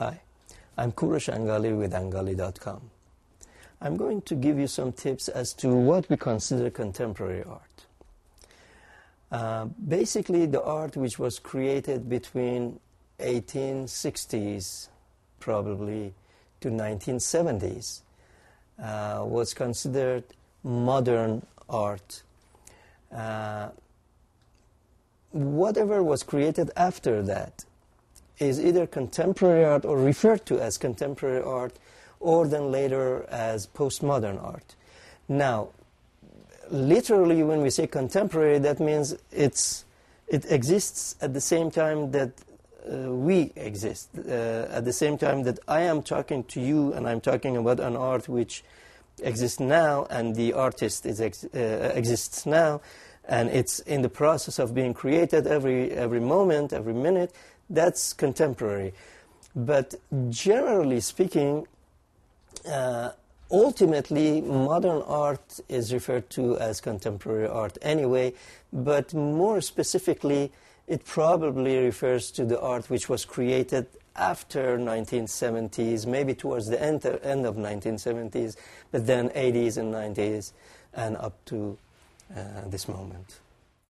Hi, I'm Kurosh Angali with Angali.com. I'm going to give you some tips as to what we consider contemporary art. Uh, basically, the art which was created between 1860s, probably, to 1970s, uh, was considered modern art. Uh, whatever was created after that is either contemporary art or referred to as contemporary art or then later as postmodern art. Now, literally when we say contemporary, that means it's, it exists at the same time that uh, we exist, uh, at the same time that I am talking to you and I'm talking about an art which exists now and the artist is ex uh, exists now and it's in the process of being created every, every moment, every minute, that's contemporary. But generally speaking, uh, ultimately, modern art is referred to as contemporary art anyway, but more specifically, it probably refers to the art which was created after 1970s, maybe towards the end, end of 1970s, but then 80s and 90s, and up to uh, this moment.